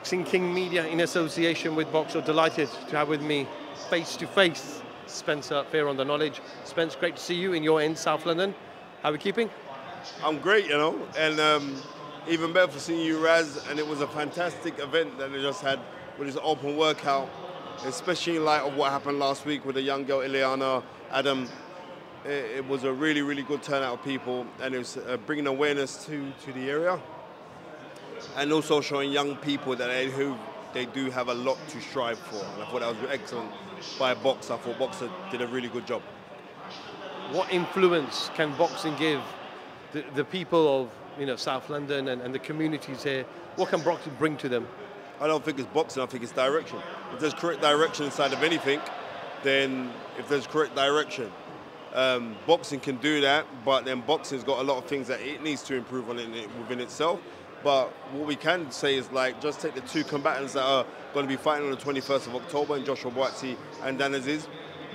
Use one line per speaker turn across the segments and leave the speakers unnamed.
Boxing King Media in association with Boxxer. Delighted to have with me face to face Spencer Fearon the Knowledge. Spence, great to see you in your end, South London. How are we keeping?
I'm great, you know, and um, even better for seeing you, Raz. And it was a fantastic event that they just had with this open workout, especially in light of what happened last week with the young girl Elianne Andam. It, it was a really, really good turnout of people, and it was uh, bringing awareness to, to the area, and also showing young people that they, who they do have a lot to strive for. And I thought that was excellent by Boxxer. I thought Boxxer did a really good job.
What influence can boxing give the, the people of you know South London and, and the communities here? What can boxing bring to them?
I don't think it's boxing. I think it's direction. If there's correct direction inside of anything, then if there's correct direction, um, boxing can do that. But then boxing's got a lot of things that it needs to improve on it within itself. But what we can say is like just take the two combatants that are going to be fighting on the 21st of October, and Joshua Buatsi and Dan Azeez.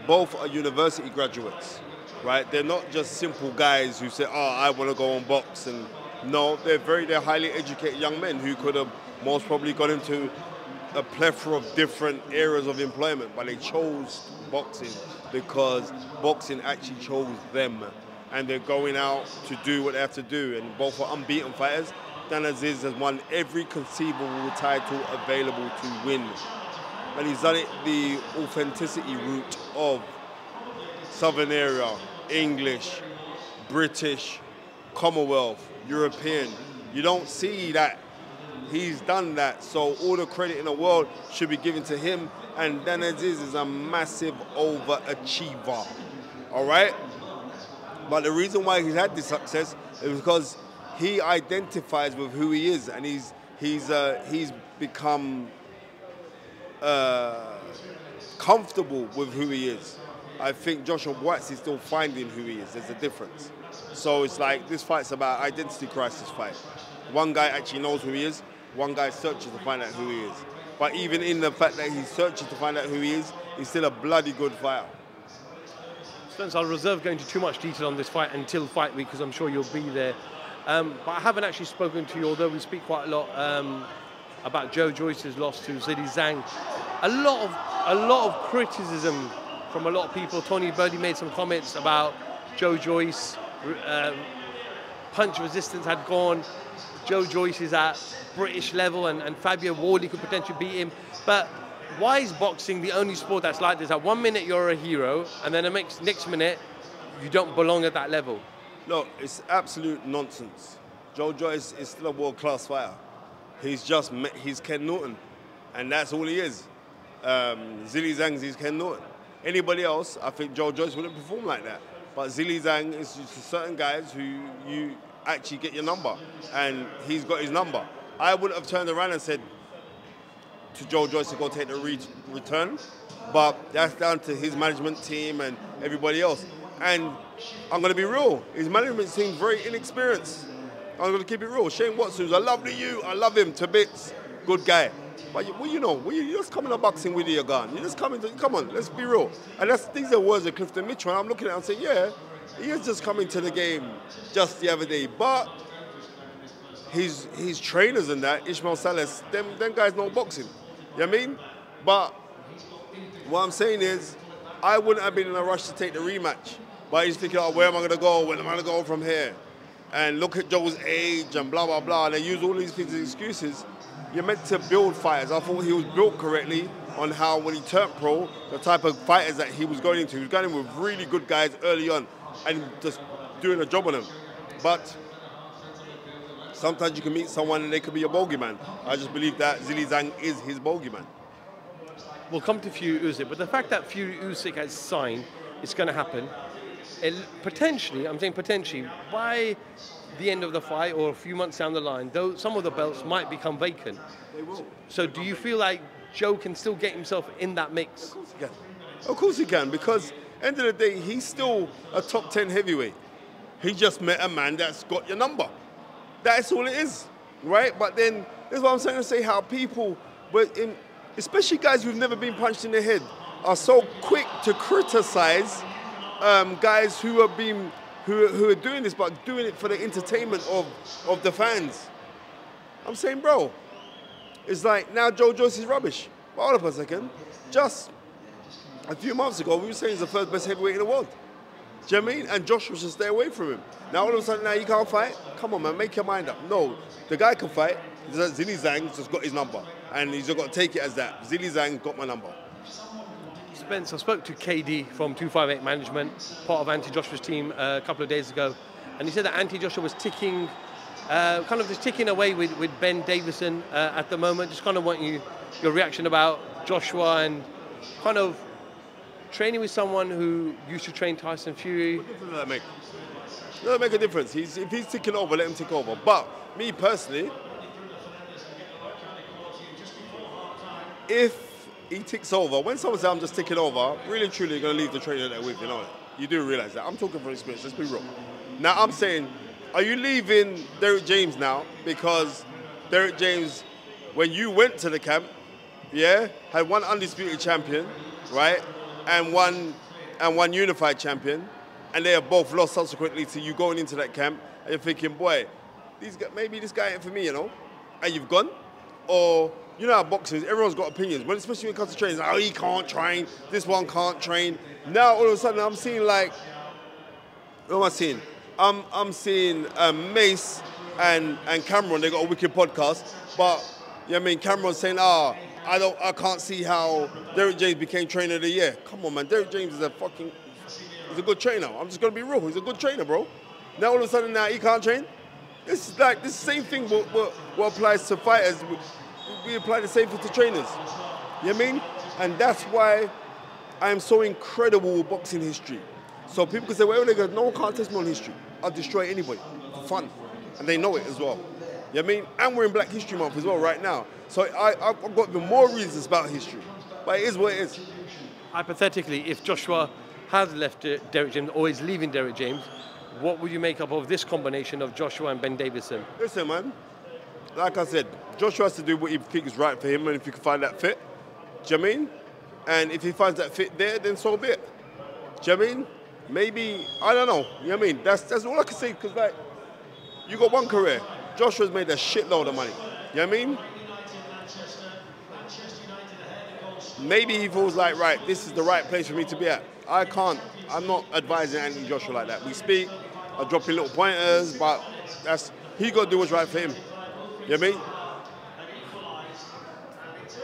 Both are university graduates, right? They're not just simple guys who say, "Oh, I want to go on box." And no, they're very they're highly educated young men who could have most probably got into a plethora of different areas of employment, but they chose boxing because boxing actually chose them, and they're going out to do what they have to do. And both are unbeaten fighters. Dan Azeez has won every conceivable title available to win. And he's done it the authenticity route of Southern area, English, British, Commonwealth, European. You don't see that. He's done that. So all the credit in the world should be given to him. And Dan Azeez is a massive overachiever. All right? But the reason why he's had this success is because he identifies with who he is, and he's he's uh, he's become uh, comfortable with who he is. I think Joshua Buatsi is still finding who he is. There's a difference. So it's like this fight's about identity crisis fight. One guy actually knows who he is. One guy searches to find out who he is. But even in the fact that he's searching to find out who he is, he's still a bloody good fighter.
Spence, I'll reserve going into too much detail on this fight until fight week because I'm sure you'll be there. Um, but I haven't actually spoken to you, although we speak quite a lot um, about Joe Joyce's loss to Zhilei Zhang. A lot of a lot of criticism from a lot of people. Tony Birdie made some comments about Joe Joyce. Uh, punch resistance had gone. Joe Joyce is at British level, and, and Fabio Wardley could potentially beat him. But why is boxing the only sport that's like this? At one minute you're a hero, and then the next, next minute you don't belong at that level.
Look, it's absolute nonsense. Joe Joyce is still a world-class fighter. He's just, he's Ken Norton, and that's all he is. Um, Zhang's is Ken Norton. Anybody else, I think Joe Joyce wouldn't perform like that. But Zhilei Zhang is certain guys who you actually get your number, and he's got his number. I wouldn't have turned around and said to Joe Joyce to go take the re return, but that's down to his management team and everybody else. And I'm going to be real. His management seems very inexperienced. I'm going to keep it real. Shane Watson's I love the you. I love him to bits. Good guy. But you, well, you know, well, you're just coming to boxing with your gun. You're just coming to, come on, let's be real. And that's, these are words of Clifton Mitchell. And I'm looking at him and saying, yeah, he is just coming to the game just the other day. But his, his trainers and that, Ismael Salas, them, them guys know boxing. You know what I mean? But what I'm saying is, I wouldn't have been in a rush to take the rematch. But he's thinking, oh, where am I going to go? Where am I going to go from here? And look at Joe's age and blah, blah, blah. And they use all these things as excuses. You're meant to build fighters. I thought he was built correctly on how, when he turned pro, the type of fighters that he was going into. He was going in with really good guys early on and just doing a job on them. But sometimes you can meet someone and they could be a bogeyman. I just believe that Zhilei Zhang is his bogeyman.
We'll come to Fury Usyk, but the fact that Fury Usyk has signed, it's going to happen potentially, I'm saying potentially, by the end of the fight or a few months down the line, though some of the belts might become vacant.
They will.
So do you feel like Joe can still get himself in that mix?
Of course he can. Of course he can, because end of the day, he's still a top 10 heavyweight. He just met a man that's got your number. That's all it is, right? But then, that's what I'm saying to say how people, but in, especially guys who've never been punched in the head, are so quick to criticize um, guys who are being who, who are doing this, but doing it for the entertainment of, of the fans. I'm saying, bro, It's like now Joe Joyce is rubbish. Hold up a second. Just a few months ago, we were saying he's the third best heavyweight in the world. Do you know I mean? And Joshua should stay away from him. Now all of a sudden, now you can't fight? Come on, man, make your mind up. No, the guy can fight. Zhilei Zhang's just got his number. And he's just got to take it as that. Zhilei Zhang got my number.
Spence, I spoke to KD from 258 Management, part of Anthony Joshua's team uh, a couple of days ago, and he said that Anthony Joshua was ticking, uh, kind of just ticking away with, with Ben Davison uh, at the moment. Just kind of want you your reaction about Joshua and kind of training with someone who used to train Tyson Fury.
What does that make? Does make a difference? He's, if he's ticking over, let him tick over. But me personally, if he ticks over. When someone says I'm just ticking over, really truly, you're going to leave the trainer there with you, know You do realize that. I'm talking from experience, let's be real. Now, I'm saying, are you leaving Derrick James now because Derrick James, when you went to the camp, yeah, had one undisputed champion, right, and one and one unified champion, and they have both lost subsequently to you going into that camp, and you're thinking, boy, these maybe this guy ain't for me, you know, and you've gone, or you know how boxing is, everyone's got opinions, but especially when it comes to training, oh, he can't train, this one can't train. Now, all of a sudden, I'm seeing like, what am I seeing? I'm, I'm seeing um, Mace and, and Cameron, they got a wicked podcast, but, you know I mean, Cameron's saying, ah, oh, I don't, I can't see how Derrick James became trainer of the year. Come on, man, Derrick James is a fucking, he's a good trainer. I'm just gonna be real, he's a good trainer, bro. Now all of a sudden, now he can't train? This is like, this same thing what, what, what applies to fighters we apply the same thing to trainers. You know what I mean? And that's why I am so incredible with boxing history. So people can say, well, nigga, no one can't test me on history. I'll destroy anybody for fun. And they know it as well. You know what I mean? And we're in Black History Month as well right now. So I, have got even more reasons about history. But it is what it is.
Hypothetically, if Joshua has left uh, Derrick James or is leaving Derrick James, what would you make up of this combination of Joshua and Ben Davison?
Listen, man, like I said, Joshua has to do what he thinks is right for him, and if he can find that fit, do you know I mean? And if he finds that fit there, then so be it. Do you know I mean? Maybe, I don't know. You know what I mean? That's, that's all I can say, because, like, you got one career. Joshua's made a shitload of money. You know what I mean? Maybe he feels like, right, this is the right place for me to be at. I can't, I'm not advising Anthony Joshua like that. We speak, I drop in little pointers, but that's, he got to do what's right for him. You know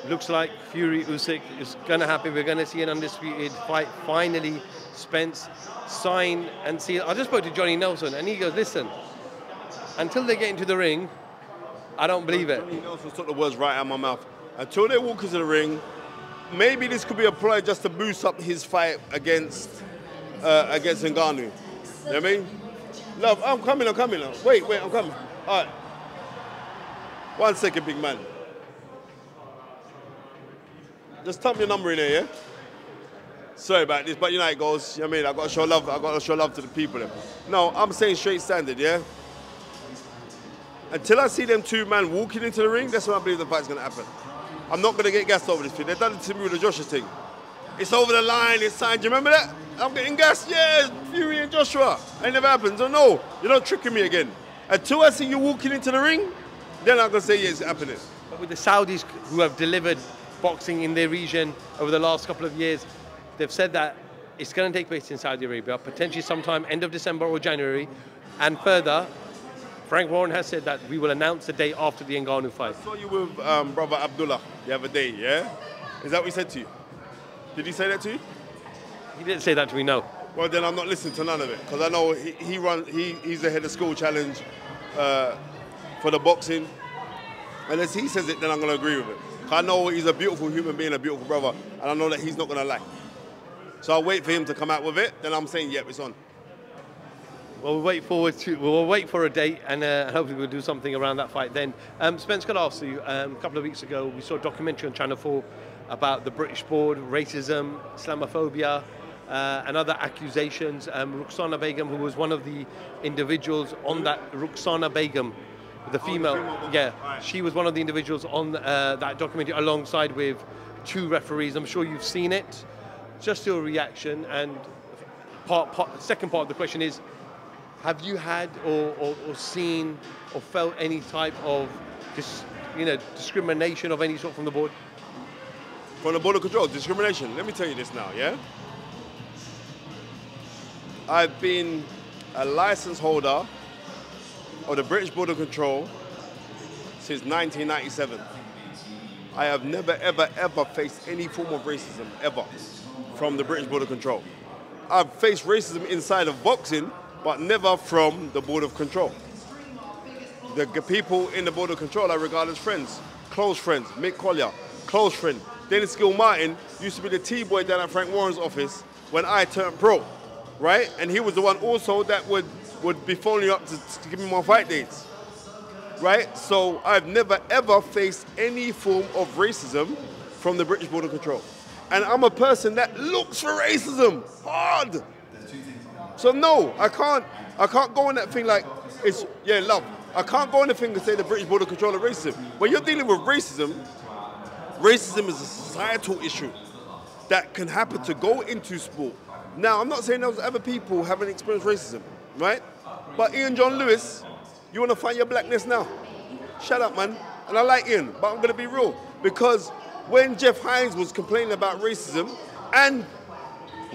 Looks like Fury Usyk is going to happen. We're going to see an undisputed fight. Finally, Spence sign and seal. I just spoke to Johnny Nelson, and he goes, "Listen, until they get into the ring, I don't believe it."
Johnny Nelson took the words right out of my mouth. Until they walk into the ring, maybe this could be a play just to boost up his fight against uh, against Ngannou. You know what I mean? Love, I'm coming, I'm coming. Wait, wait, I'm coming. All right. One second, big man. Just tap your number in here, yeah? Sorry about this, but you know it goes. You know I mean? I gotta show love, I gotta show love to the people. No, I'm saying straight standard, yeah? Until I see them two men walking into the ring, that's when I believe the fight's gonna happen. I'm not gonna get gassed over this thing. They've done it to me with the Joshua thing. It's over the line, it's signed. Do you remember that? I'm getting gassed, yeah, Fury and Joshua. It never happens. Oh no, you're not tricking me again. Until I see you walking into the ring, they're not going to say yes, it's happening.
But with the Saudis who have delivered boxing in their region over the last couple of years, they've said that it's going to take place in Saudi Arabia, potentially sometime end of December or January. And further, Frank Warren has said that we will announce the day after the Ngannou fight.
I saw you with um, brother Abdullah the other day, yeah? Is that what he said to you? Did he say that to you?
He didn't say that to me, no.
Well, then I'm not listening to none of it because I know he, he run he, he's the head of school challenge uh, for the boxing. And as he says it, then I'm going to agree with it. I know he's a beautiful human being, a beautiful brother, and I know that he's not going to lie. So I'll wait for him to come out with it, then I'm saying, yep, it's on.
Well, we'll wait forward to we'll wait for a date, and uh, hopefully we'll do something around that fight then. Um, Spence, got to ask you. Um, a couple of weeks ago, we saw a documentary on Channel 4 about the British board, racism, Islamophobia, uh, and other accusations. Um, Rukhsana Begum, who was one of the individuals on that, Rukhsana Begum, the female, oh, the yeah, right. she was one of the individuals on uh, that documentary alongside with two referees. I'm sure you've seen it. Just your reaction and part, part second part of the question is, have you had or, or, or seen or felt any type of dis you know, discrimination of any sort from the board?
From the Board of Control, discrimination. Let me tell you this now, yeah? I've been a license holder of the British Board of Control since 1997. I have never, ever, ever faced any form of racism, ever, from the British Board of Control. I've faced racism inside of boxing, but never from the Board of Control. The people in the Board of Control I regard as friends, close friends. Mick Collier, close friend. Dennis Gill Martin used to be the T-boy down at Frank Warren's office when I turned pro, right? And he was the one also that would, would be phoning up to, to give me my fight dates right? So I've never ever faced any form of racism from the British Board of Control. And I'm a person that looks for racism hard. So no, I can't I can't go on that thing like it's yeah, love. I can't go on the thing and say the British Board of Control are racism. When you're dealing with racism, racism is a societal issue that can happen to go into sport. Now, I'm not saying those other people haven't experienced racism, right? But Ian John Lewis, you want to find your blackness now? Shut up, man. And I like Ian, but I'm going to be real. Because when Jeff Hinds was complaining about racism and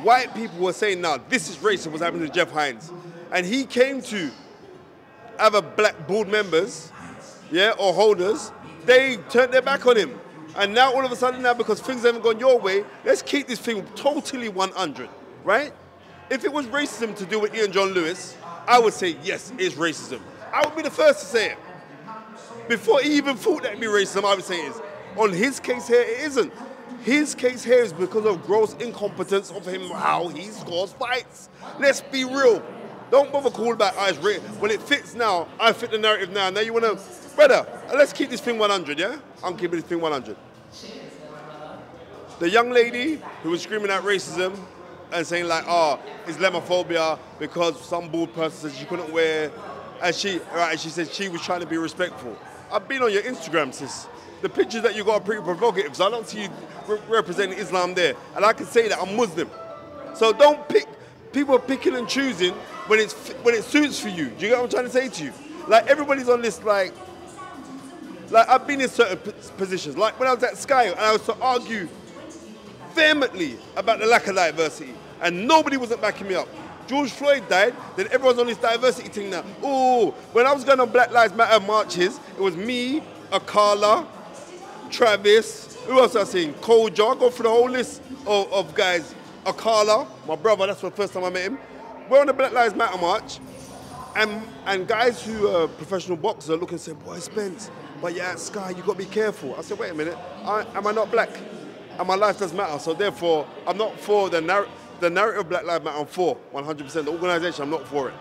white people were saying, now, this is racist, what's happening to Jeff Hinds. And he came to other black board members, yeah, or holders, they turned their back on him. And now all of a sudden now, because things haven't gone your way, let's keep this thing totally 100, right? If it was racism to do with Ian John Lewis, I would say yes, it's racism. I would be the first to say it. Before he even thought that'd be racism, I would say it is. On his case here, it isn't. His case here is because of gross incompetence of him, how he scores fights. Let's be real. Don't bother calling about eyes rate. When it fits now, I fit the narrative now. Now you wanna, brother, let's keep this thing 100, yeah? I'm keeping this thing 100. The young lady who was screaming at racism and saying like, oh, Islamophobia because some bald person said she couldn't wear, and she, right, she said she was trying to be respectful. I've been on your Instagram, sis. The pictures that you got are pretty provocative, so I don't see you re- representing Islam there. And I can say that I'm Muslim. So don't pick, people are picking and choosing when, it's, when it suits for you. Do you get what I'm trying to say to you? Like everybody's on this like, like I've been in certain positions. Like when I was at Sky and I was to argue vehemently about the lack of diversity, and nobody wasn't backing me up. George Floyd died, then everyone's on this diversity thing now. Oh, when I was going on Black Lives Matter marches, it was me, Akala, Travis, who else I seen? Cole Jar, go through the whole list of, of guys. Akala, my brother, that's the first time I met him. We're on the Black Lives Matter march, and, and guys who are professional boxers are looking and say, boy, Spence, but you're Sky, you got to be careful. I said, wait a minute, I, am I not black? And my life does matter. So therefore, I'm not for the, narr- the narrative of Black Lives Matter, I'm for 100%. The organization, I'm not for it.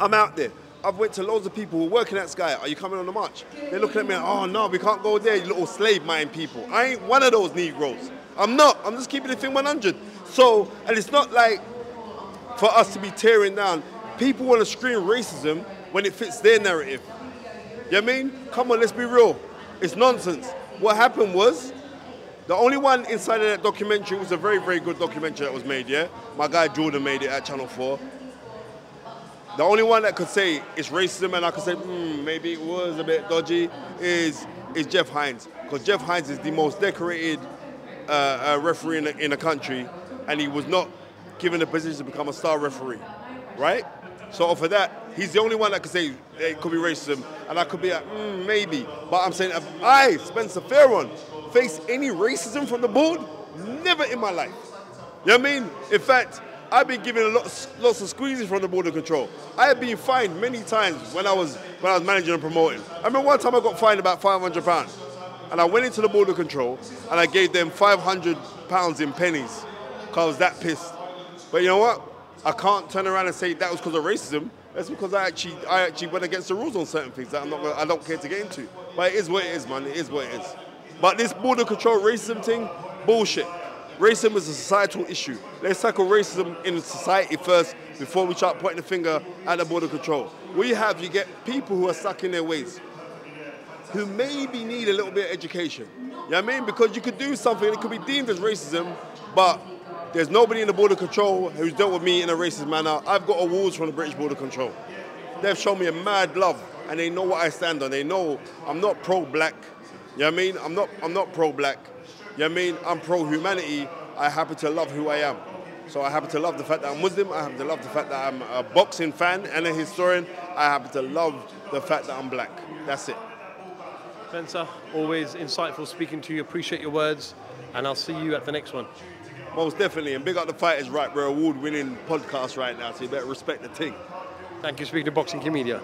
I'm out there. I've went to loads of people who are working at Sky. Are you coming on the march? They're looking at me oh no, we can't go there, you little slave minding people. I ain't one of those Negroes. I'm not. I'm just keeping the thing 100. So, and it's not like for us to be tearing down. People want to scream racism when it fits their narrative. You know I mean? Come on, let's be real. It's nonsense. What happened was, the only one inside of that documentary was a very, very good documentary that was made, yeah? My guy Jordan made it at Channel 4. The only one that could say it's racism and I could say, hmm, maybe it was a bit dodgy is, is Jeff Hinds. Because Jeff Hinds is the most decorated uh, uh, referee in the, in the country and he was not given the position to become a star referee, right? So for that, he's the only one that could say it could be racism, and I could be like, mm, maybe. But I'm saying, I, Spencer Fearon, face any racism from the board, never in my life. You know what I mean? In fact, I've been given a lot, lots of squeezes from the board of control. I have been fined many times when I was when I was managing and promoting. I remember one time I got fined about 500 pounds, and I went into the board of control and I gave them 500 pounds in pennies, cause I was that pissed. But you know what? I can't turn around and say that was because of racism. That's because I actually I actually went against the rules on certain things that I'm not I don't care to get into. But it is what it is, man. It is what it is. But this board of control racism thing, bullshit. Racism is a societal issue. Let's tackle racism in society first before we start pointing the finger at the board of control. We have, you get people who are stuck in their ways, who maybe need a little bit of education. You know what I mean? Because you could do something, it could be deemed as racism, but there's nobody in the board of control who's dealt with me in a racist manner. I've got awards from the British Board of Control. They've shown me a mad love. and they know what I stand on. They know I'm not pro-black. You know what I mean? I'm not I'm not pro-black. You know what I mean? I'm pro-humanity. I happen to love who I am. So I happen to love the fact that I'm Muslim. I happen to love the fact that I'm a boxing fan and a historian. I happen to love the fact that I'm black. That's it.
Spencer, always insightful speaking to you. Appreciate your words, and I'll see you at the next one.
Most definitely. And big up the fighters, right? We're award winning podcast right now, so you better respect the thing.
Thank you, speaking to Boxing Media.